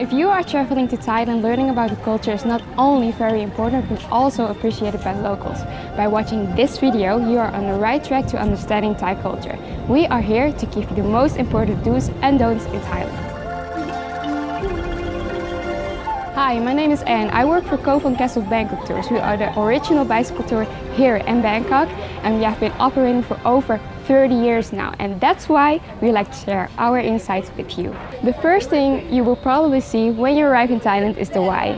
If you are traveling to Thailand, learning about the culture is not only very important but also appreciated by locals. By watching this video, you are on the right track to understanding Thai culture. We are here to give you the most important do's and don'ts in Thailand. Hi, my name is Anne. I work for Co van Kessel Bangkok Tours. We are the original bicycle tour here in Bangkok and we have been operating for over 30 years now and that's why we like to share our insights with you. The first thing you will probably see when you arrive in Thailand is the wai.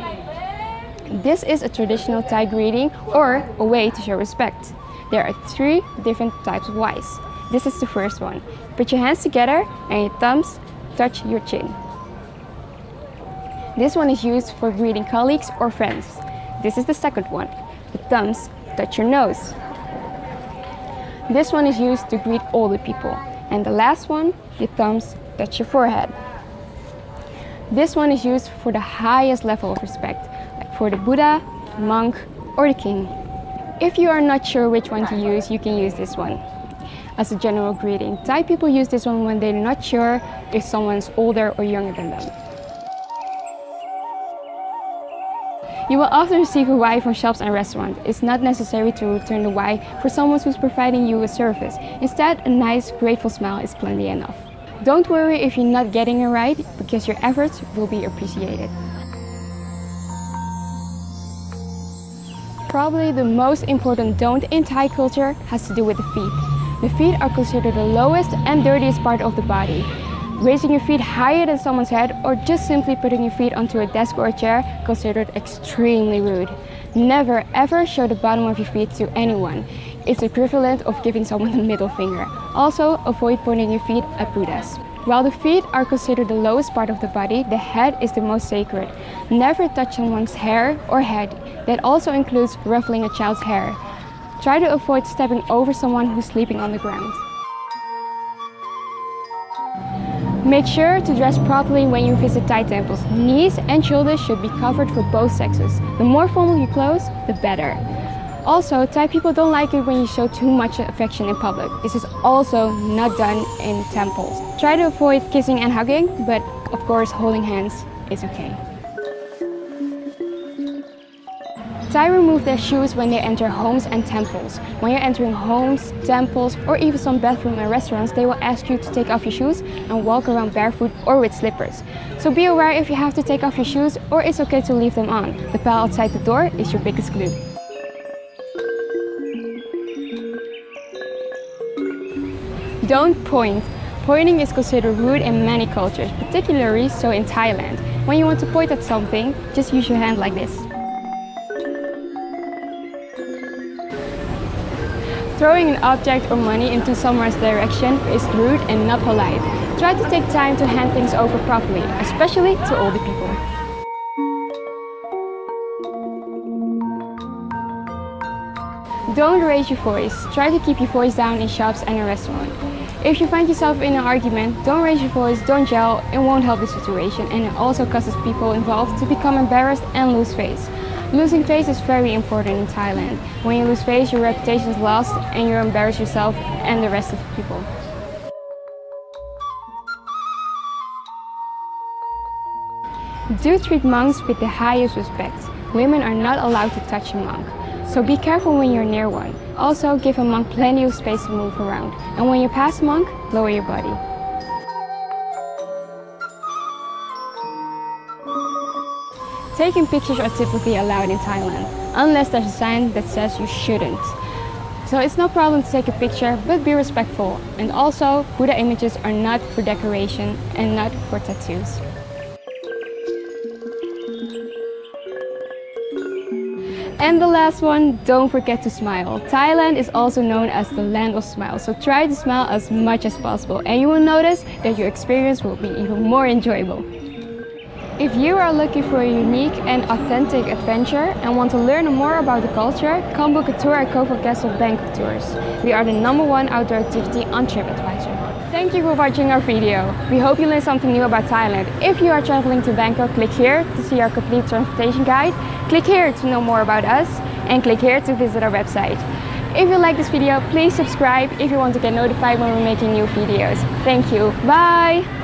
This is a traditional Thai greeting or a way to show respect. There are three different types of wais. This is the first one. Put your hands together and your thumbs touch your chin. This one is used for greeting colleagues or friends. This is the second one. The thumbs touch your nose. This one is used to greet older people. And the last one, the thumbs touch your forehead. This one is used for the highest level of respect, like for the Buddha, monk, or the king. If you are not sure which one to use, you can use this one as a general greeting. Thai people use this one when they're not sure if someone's older or younger than them. You will often receive a wai from shops and restaurants. It's not necessary to return the wai for someone who's providing you a service. Instead, a nice, grateful smile is plenty enough. Don't worry if you're not getting it right, because your efforts will be appreciated. Probably the most important don't in Thai culture has to do with the feet. The feet are considered the lowest and dirtiest part of the body. Raising your feet higher than someone's head or just simply putting your feet onto a desk or a chair considered extremely rude. Never ever show the bottom of your feet to anyone. It's equivalent of giving someone the middle finger. Also, avoid pointing your feet at Buddhas. While the feet are considered the lowest part of the body, the head is the most sacred. Never touch someone's hair or head. That also includes ruffling a child's hair. Try to avoid stepping over someone who's sleeping on the ground. Make sure to dress properly when you visit Thai temples. Knees and shoulders should be covered for both sexes. The more formal your clothes, the better. Also, Thai people don't like it when you show too much affection in public. This is also not done in temples. Try to avoid kissing and hugging, but of course holding hands is okay. Thai remove their shoes when they enter homes and temples. When you're entering homes, temples, or even some bathroom and restaurants, they will ask you to take off your shoes and walk around barefoot or with slippers. So be aware if you have to take off your shoes or it's okay to leave them on. The pal outside the door is your biggest clue. Don't point. Pointing is considered rude in many cultures, particularly so in Thailand. When you want to point at something, just use your hand like this. Throwing an object or money into someone's direction is rude and not polite. Try to take time to hand things over properly, especially to older people. Don't raise your voice. Try to keep your voice down in shops and in restaurants. If you find yourself in an argument, don't raise your voice, don't yell, it won't help the situation and it also causes people involved to become embarrassed and lose face. Losing face is very important in Thailand. When you lose face, your reputation is lost and you embarrass yourself and the rest of the people. Do treat monks with the highest respect. Women are not allowed to touch a monk. So be careful when you're near one. Also, give a monk plenty of space to move around. And when you pass a monk, lower your body. Taking pictures are typically allowed in Thailand, unless there's a sign that says you shouldn't. So it's no problem to take a picture, but be respectful. And also, Buddha images are not for decoration and not for tattoos. And the last one, don't forget to smile. Thailand is also known as the land of smiles, so try to smile as much as possible and you will notice that your experience will be even more enjoyable. If you are looking for a unique and authentic adventure and want to learn more about the culture, come book a tour at Co van Kessel Bangkok Tours. We are the number one outdoor activity on TripAdvisor. Thank you for watching our video. We hope you learned something new about Thailand. If you are traveling to Bangkok, click here to see our complete transportation guide. Click here to know more about us and click here to visit our website. If you like this video, please subscribe if you want to get notified when we're making new videos. Thank you. Bye!